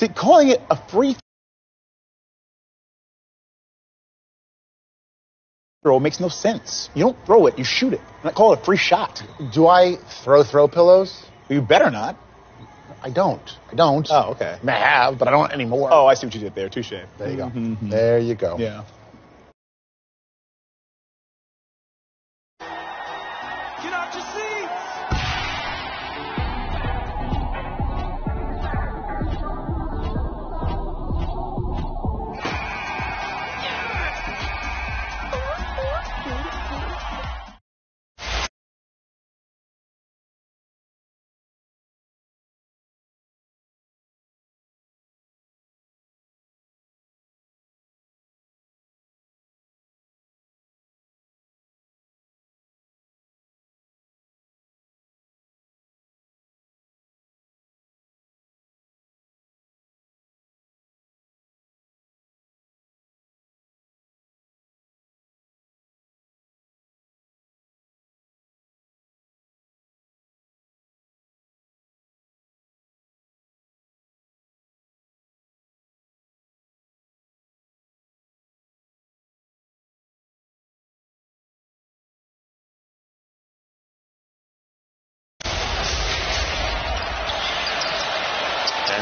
See, calling it a free throw makes no sense. You don't throw it, you shoot it. Not call it a free shot. Do I throw throw pillows? You better not. I don't. I don't. Oh, okay. I may have, but I don't anymore. Oh, I see what you did there. Touche. there you go. Mhm. There you go. Yeah.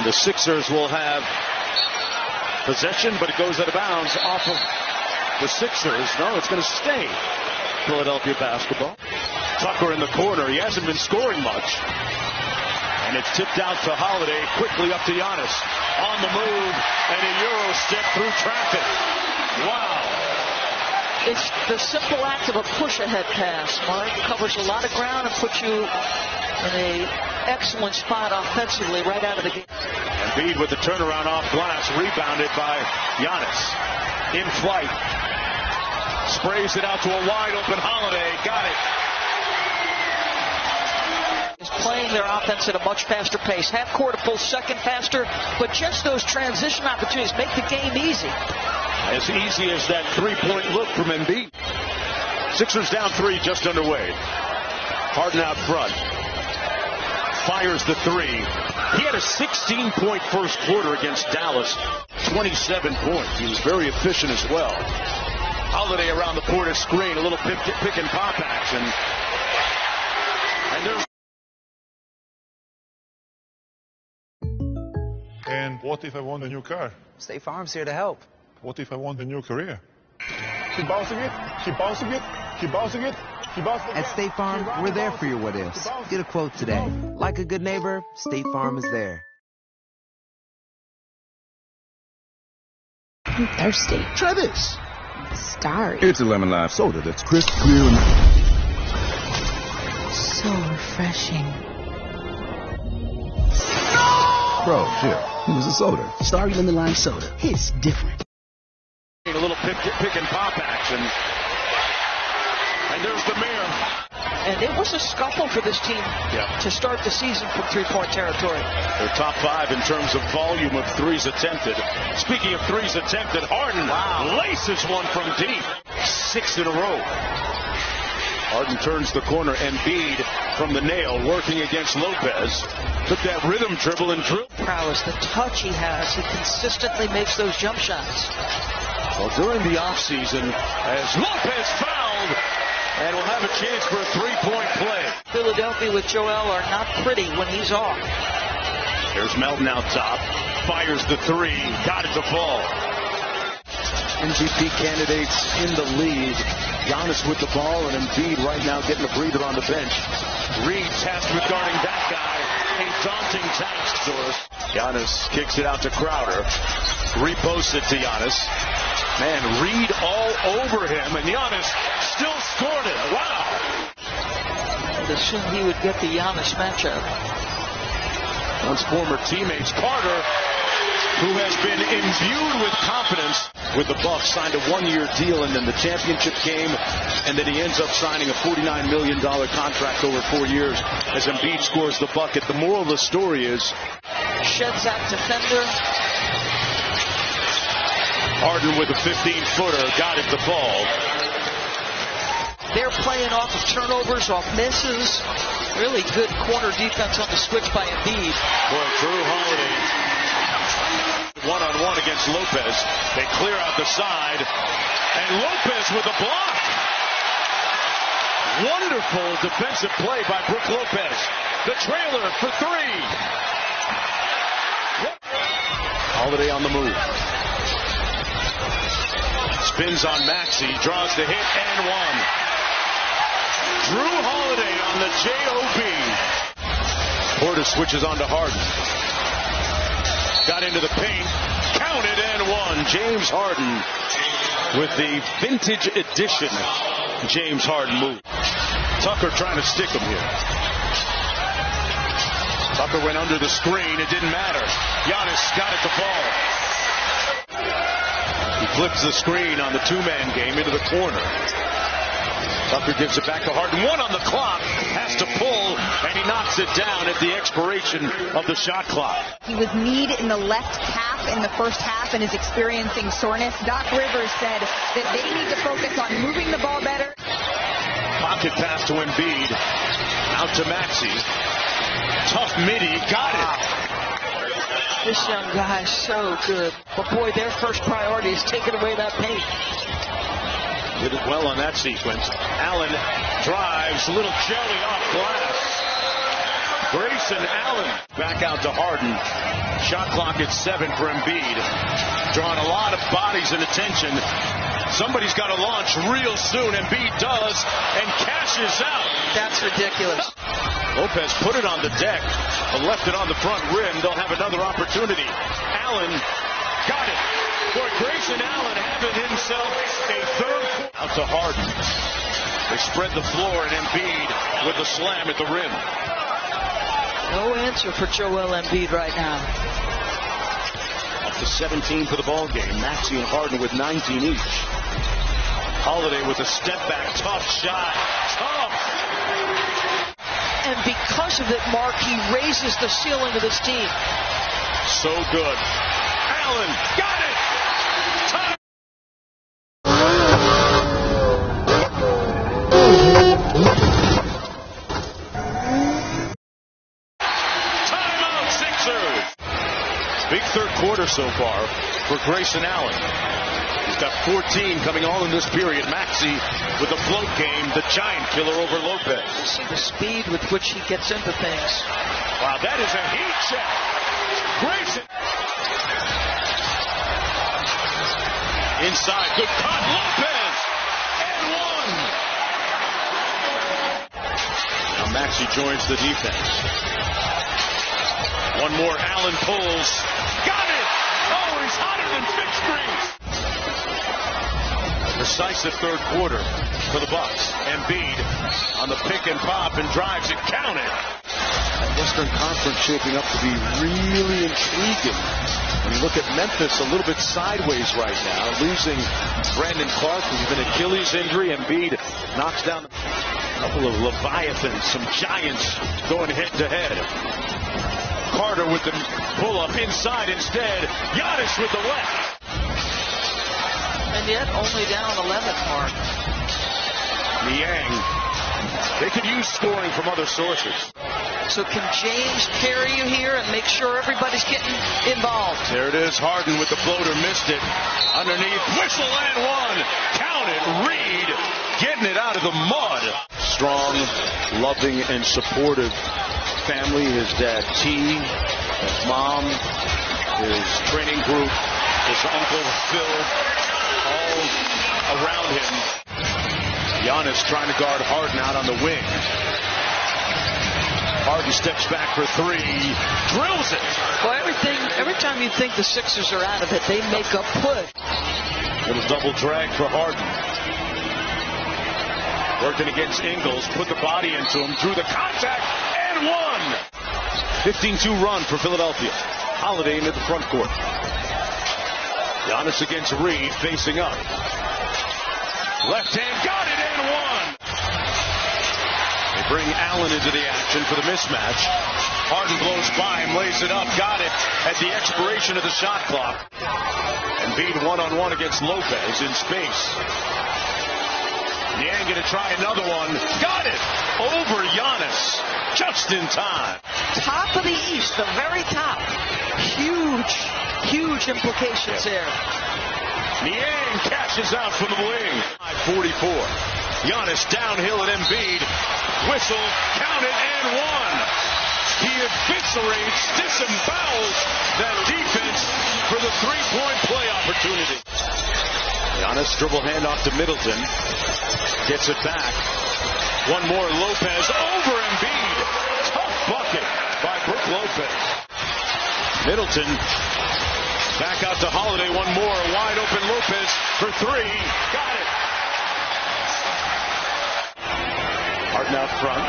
The Sixers will have possession, but it goes out of bounds off of the Sixers. No, it's going to stay. Philadelphia basketball. Tucker in the corner. He hasn't been scoring much. And it's tipped out to Holiday, quickly up to Giannis. On the move, and a Euro step through traffic. Wow. It's the simple act of a push-ahead pass, Mark. Covers a lot of ground and puts you in a excellent spot offensively right out of the gate. Embiid with the turnaround off glass, rebounded by Giannis. In flight. Sprays it out to a wide open Holiday. Got it. Is playing their offense at a much faster pace. Half court a full second faster, but just those transition opportunities make the game easy. As easy as that three-point look from Embiid. Sixers down three, just underway. Harden out front. Fires the three. He had a 16-point first quarter against Dallas. 27 points. He was very efficient as well. Holiday around the corner screen, a little pick, pick and pop action. And there's And what if I want a new car? State Farm's here to help. What if I want a new career? Keep bouncing it. Keep bouncing it. Keep bouncing it. Keep bouncing it. At State Farm, we're there for your what ifs. Get a quote today. Like a good neighbor, State Farm is there. I'm thirsty. Try this. Starry. It's a lemon lime soda that's crisp, clear, and So refreshing. pro. Yeah, it was a soda. Starry Lemon Lime Soda. It's different. a little pick, pick and pop action. And there's the mirror. And it was a scuffle for this team Yeah. to start the season from three-point territory. They're top five in terms of volume of threes attempted. Speaking of threes attempted, Harden laces one from deep. Six in a row. Harden turns the corner. and Embiid from the nail, working against Lopez. Took that rhythm dribble and dribble. Prowess, the touch he has, he consistently makes those jump shots. Well, during the offseason, as Lopez fouled, and will have a chance for a three-point play. Philadelphia with Joel are not pretty when he's off. There's Melton out top. Fires the three. Got it to fall. MVP candidates in the lead. Giannis with the ball and Embiid right now getting a breather on the bench. Reed tasked with guarding that guy. A daunting task to us. Giannis kicks it out to Crowder. Reposts it to Giannis. Man, Reed all over him, and Giannis still scored it. Wow. I'd assume he would get the Giannis matchup. Once former teammates, Carter, who has been imbued with confidence with the Bucks, signed a one-year deal and then the championship came, and then he ends up signing a $49 million contract over four years as Embiid scores the bucket. The moral of the story is Sheds that defender. Harden with a 15-footer got it to fall. They're playing off of turnovers, off misses. Really good corner defense on the switch by Embiid. Boy, Jrue Holiday one-on-one against Lopez. They clear out the side, and Lopez with a block. Wonderful defensive play by Brook Lopez. The trailer for three. Holiday on the move. Spins on Maxey, draws the hit and one. Jrue Holiday on the JOB. Portis switches on to Harden. Got into the paint, counted and one. James Harden with the vintage edition James Harden move. Tucker trying to stick him here. Tucker went under the screen. It didn't matter. Giannis got at the ball. He flips the screen on the two-man game into the corner. Tucker gives it back to Harden. One on the clock. Has to pull, and he knocks it down at the expiration of the shot clock. He was kneed in the left calf in the first half and is experiencing soreness. Doc Rivers said that they need to focus on moving the ball better. Pocket pass to Embiid. Out to Maxey. Tough midi. Got it. This young guy is so good. But boy, their first priority is taking away that paint. Did it well on that sequence. Allen drives, little jelly off glass. Grayson Allen back out to Harden. Shot clock at seven for Embiid. Drawing a lot of bodies and attention. Somebody's got to launch real soon. Embiid does and cashes out. That's ridiculous. Lopez put it on the deck, but left it on the front rim. They'll have another opportunity. Allen got it. Boy, Grayson Allen having himself a third out to Harden. They spread the floor and Embiid with a slam at the rim. No answer for Joel Embiid right now. Up to 17 for the ball game. Maxey and Harden with 19 each. Holiday with a step back, tough shot, tough. And because of it, Mark, he raises the ceiling of this team. So good. Allen got it. So far for Grayson Allen. He's got 14 coming all in this period. Maxey with the float game, the giant killer over Lopez. See the speed with which he gets into things. Wow, that is a heat check. Grayson. Inside, good cut. Lopez. And one. Now Maxey joins the defense. One more. Allen pulls. Got it. Oh, he's hotter than fixed grease. Decisive third quarter for the Bucks. Embiid on the pick and pop and drives it. Count it. That Western Conference shaping up to be really intriguing. When you look at Memphis a little bit sideways right now, losing Brandon Clarke with an Achilles injury. Embiid knocks down a couple of Leviathans, some giants going head to head. Carter with the pull up inside instead. Giannis with the left. And yet only down 11, Mark. Niang. They could use scoring from other sources. So can James carry you here and make sure everybody's getting involved? There it is. Harden with the floater. Missed it. Underneath. Whistle and one. Count it. Reed getting it out of the mud. Strong, loving, and supportive family. His dad, T. His mom. His training group. His uncle, Phil. All around him. Giannis trying to guard Harden out on the wing. Harden steps back for three, drills it. Well, everything, every time you think the Sixers are out of it, they make a push. Little double drag for Harden. Working against Ingles, put the body into him, drew the contact, and won. 15-2 run for Philadelphia. Holiday into the front court. Giannis against Reed, facing up. Left hand, got it, and one. They bring Allen into the action for the mismatch. Harden blows by him, lays it up, got it at the expiration of the shot clock. Embiid one-on-one against Lopez in space. Niang gonna try another one. Got it! Over Giannis. Just in time. Top of the East, the very top. Huge, huge implications here. Niang cashes out from the wing. 44. Giannis downhill at Embiid. Whistle, count it, and one. He eviscerates, disembowels that defense for the three-point play opportunity. Giannis dribble handoff to Middleton. Gets it back. One more Lopez over Embiid. Tough bucket by Brook Lopez. Middleton back out to Holiday. One more. Wide open Lopez for three. Got it. Harden out front.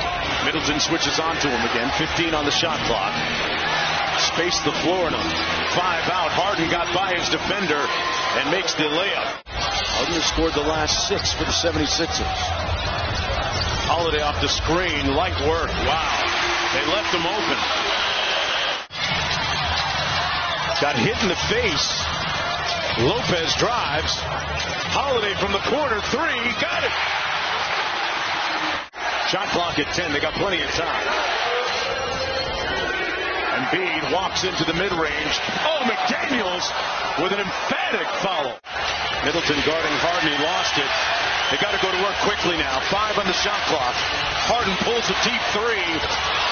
Middleton switches on to him again. 15 on the shot clock. Space the floor and a five out. Harden got by his defender and makes the layup. Has scored the last six for the 76ers. Holiday off the screen. Light work. Wow. They left him open. Got hit in the face. Lopez drives. Holiday from the corner. Three. Got it. Shot clock at 10. They got plenty of time. Embiid walks into the mid-range. Oh, McDaniels with an emphatic foul. Middleton guarding Harden. He lost it. They got to go to work quickly now. Five on the shot clock. Harden pulls a deep three.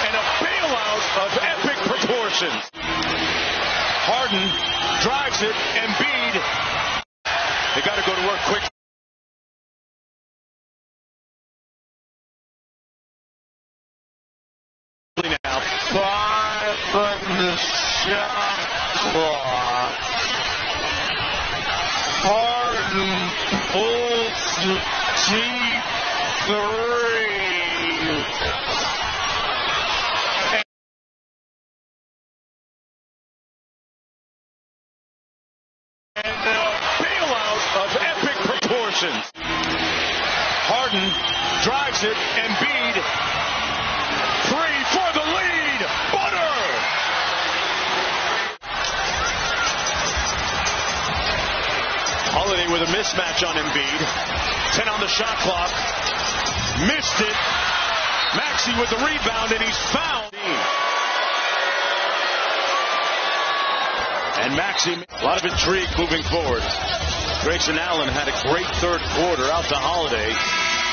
And a bailout of epic proportions. Harden drives it. Embiid. They got to go to work quickly. Now. Five on the shot clock. Harden three. Bailout of epic proportions. Harden drives it. and Embiid. With a mismatch on Embiid. 10 on the shot clock. Missed it. Maxey with the rebound, and he's fouled. And Maxey, a lot of intrigue moving forward. Grayson Allen had a great third quarter out to Holiday.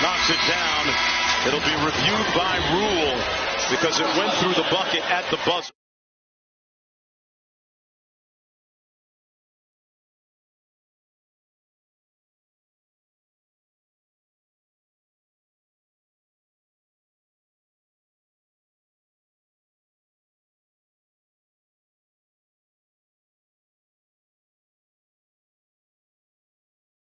Knocks it down. It'll be reviewed by rule because it went through the bucket at the buzzer.